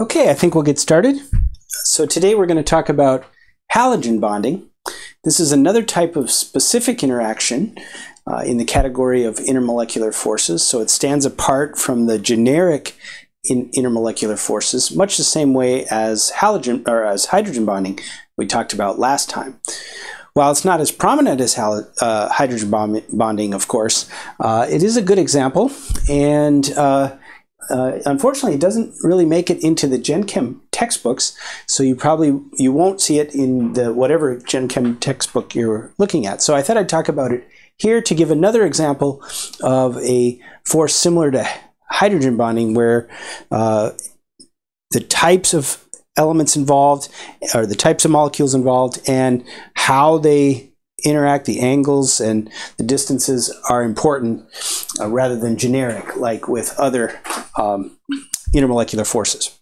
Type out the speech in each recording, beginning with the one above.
Okay, I think we'll get started. So today we're going to talk about halogen bonding. This is another type of specific interaction uh, in the category of intermolecular forces. So it stands apart from the generic in intermolecular forces, much the same way as halogen or as hydrogen bonding we talked about last time. While it's not as prominent as uh, hydrogen bonding, of course, uh, it is a good example, and uh, uh, unfortunately, it doesn't really make it into the Gen Chem textbooks, so you probably you won't see it in the whatever Gen Chem textbook you're looking at. So I thought I'd talk about it here to give another example of a force similar to hydrogen bonding, where uh, the types of elements involved, or the types of molecules involved, and how they interact, the angles and the distances are important uh, rather than generic, like with other um, intermolecular forces.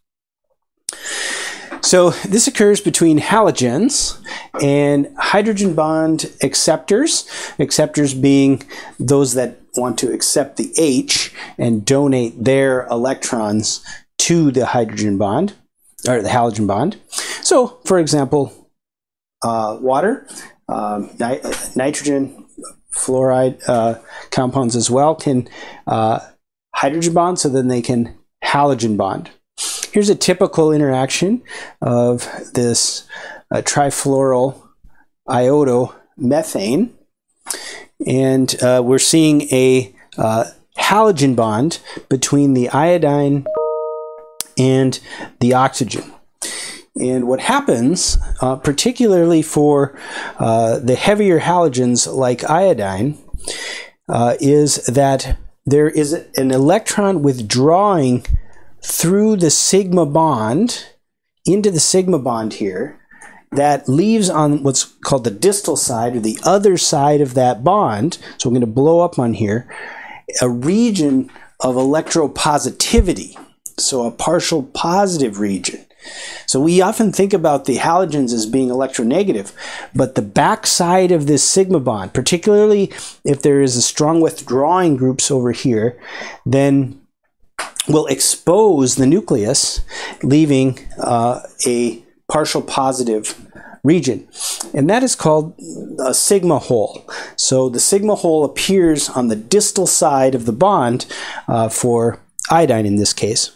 So this occurs between halogens and hydrogen bond acceptors, acceptors being those that want to accept the H and donate their electrons to the hydrogen bond, or the halogen bond. So, for example, uh, water um, ni nitrogen fluoride uh, compounds as well can uh, hydrogen bond, so then they can halogen bond. Here's a typical interaction of this uh, trifluoro iodo methane, and uh, we're seeing a uh, halogen bond between the iodine and the oxygen. And what happens, uh, particularly for uh, the heavier halogens like iodine, uh, is that there is an electron withdrawing through the sigma bond into the sigma bond here that leaves on what's called the distal side or the other side of that bond. So I'm going to blow up on here a region of electropositivity. So a partial positive region. So we often think about the halogens as being electronegative, but the backside of this sigma bond, particularly if there is a strong withdrawing groups over here, then will expose the nucleus, leaving uh, a partial positive region. And that is called a sigma hole. So the sigma hole appears on the distal side of the bond uh, for iodine in this case.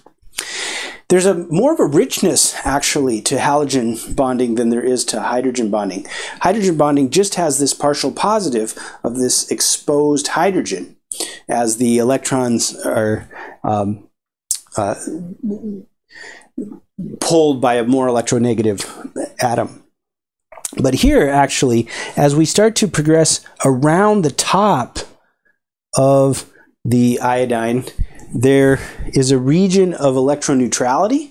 There's a more of a richness actually to halogen bonding than there is to hydrogen bonding. Hydrogen bonding just has this partial positive of this exposed hydrogen as the electrons are um, uh, pulled by a more electronegative atom. But here, actually, as we start to progress around the top of the iodine, there is a region of electroneutrality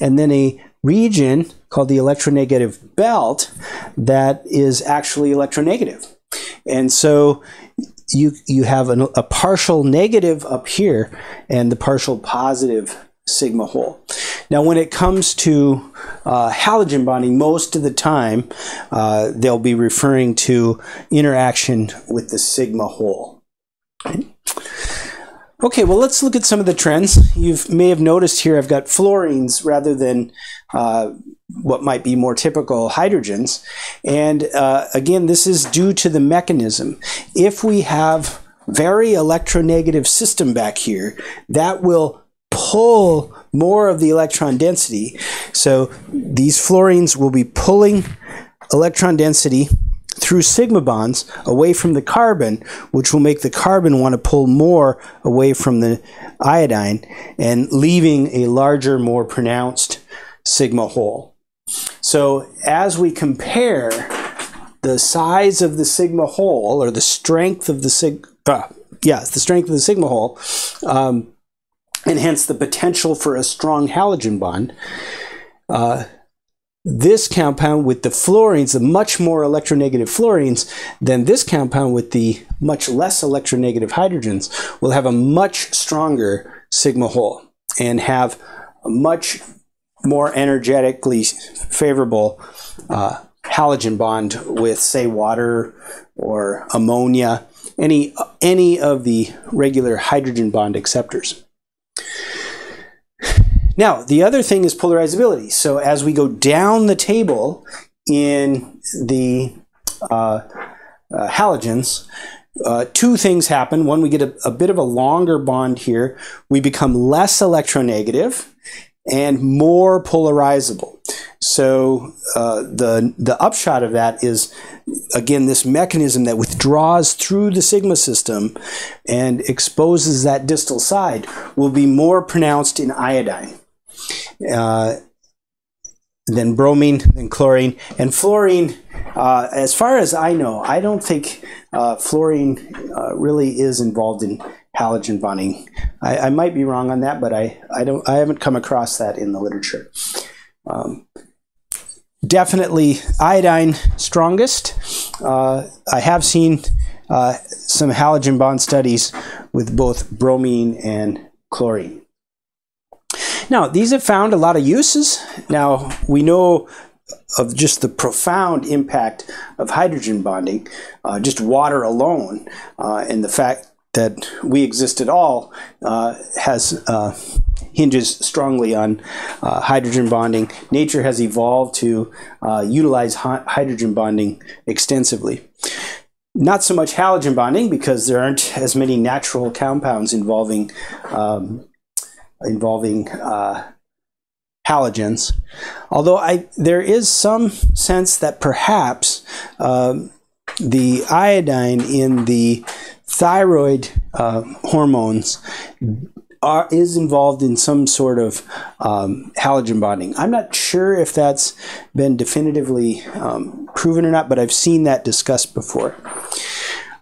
and then a region called the electronegative belt that is actually electronegative. And so you, you have an, a partial negative up here and the partial positive sigma hole. Now, when it comes to uh, halogen bonding, most of the time uh, they'll be referring to interaction with the sigma hole. Okay, well, let's look at some of the trends. You may have noticed here I've got fluorines rather than uh, what might be more typical hydrogens. And uh, again, this is due to the mechanism. If we have very electronegative system back here, that will pull more of the electron density. So these fluorines will be pulling electron density through sigma bonds away from the carbon, which will make the carbon want to pull more away from the iodine and leaving a larger, more pronounced sigma hole. So as we compare the size of the sigma hole or the strength of the sig, uh, yeah, the strength of the sigma hole, um, and hence the potential for a strong halogen bond, uh, this compound with the fluorines, the much more electronegative fluorines, than this compound with the much less electronegative hydrogens will have a much stronger sigma hole and have a much more energetically favorable uh, halogen bond with, say, water or ammonia, any, any of the regular hydrogen bond acceptors. Now, the other thing is polarizability. So as we go down the table in the uh, uh, halogens, uh, two things happen. One, we get a, a, bit of a longer bond here. We become less electronegative and more polarizable. So uh, the the upshot of that is again this mechanism that withdraws through the sigma system and exposes that distal side will be more pronounced in iodine. Uh, than bromine, then chlorine, and fluorine. Uh, as far as I know, I don't think uh, fluorine uh, really is involved in halogen bonding. I, I, might be wrong on that, but I, I don't I haven't come across that in the literature. Um, definitely iodine strongest. Uh, I have seen some halogen bond studies with both bromine and chlorine. Now, these have found a lot of uses. Now, we know of just the profound impact of hydrogen bonding, uh, just water alone, uh, and the fact that we exist at all uh, has uh, hinges strongly on uh, hydrogen bonding. Nature has evolved to uh, utilize hydrogen bonding extensively. Not so much halogen bonding because there aren't as many natural compounds involving um, involving uh, halogens. Although I there is some sense that perhaps um, the iodine in the thyroid uh, hormones are, is involved in some sort of um, halogen bonding. I'm not sure if that's been definitively um, proven or not, but I've seen that discussed before.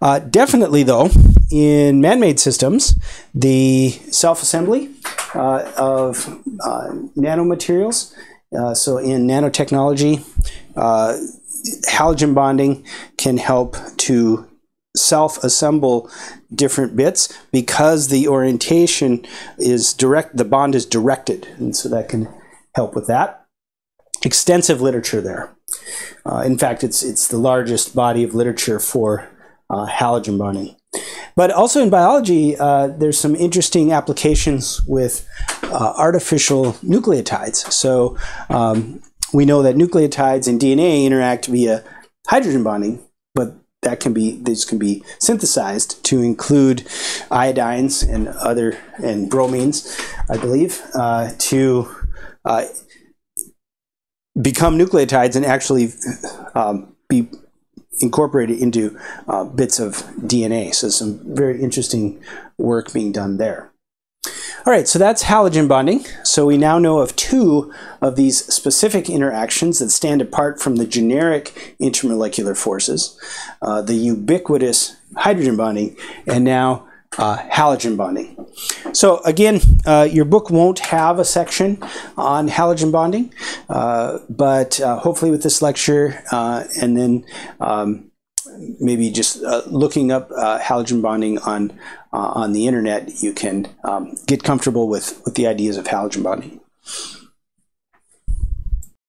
Uh, definitely, though, in man made systems, the self assembly uh, of uh, nanomaterials, uh, so in nanotechnology, uh, halogen bonding can help to self-assemble different bits because the orientation is direct the bond is directed and so that can help with that. Extensive literature there. Uh, in fact it's it's the largest body of literature for uh, halogen bonding but also in biology uh, there's some interesting applications with uh, artificial nucleotides. So um, we know that nucleotides in dna interact via hydrogen bonding but that can be these can be synthesized to include iodines and other and bromines, I believe, uh, to uh, become nucleotides and actually um, be incorporated into uh, bits of DNA. So some very interesting work being done there. All right, so that's halogen bonding. So we now know of two of these specific interactions that stand apart from the generic intermolecular forces, uh, the ubiquitous hydrogen bonding, and now uh, halogen bonding. So again, uh, your book won't have a section on halogen bonding, but uh, hopefully with this lecture uh, and then um, maybe just uh, looking up uh, halogen bonding on uh, on the internet, you can um, get comfortable with with the ideas of halogen bonding.